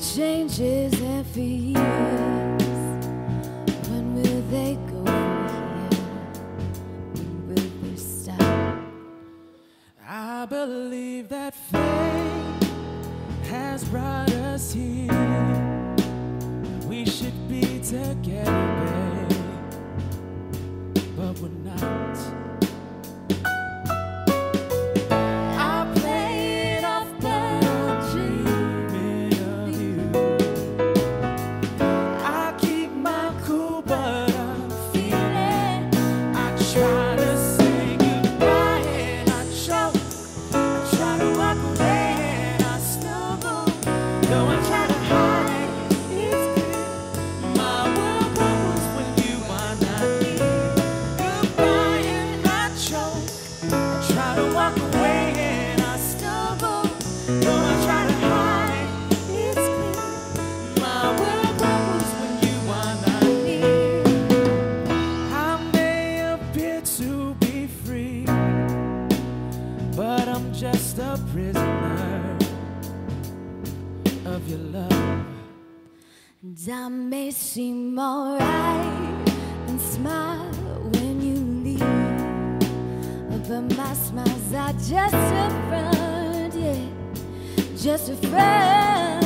changes every year. When will they go here? When will they stop? I believe that fate has brought us here. We should be together, babe, but we're not. to be free, but I'm just a prisoner of your love. And I may seem alright and smile when you leave, but my smiles are just a front, yeah, just a front.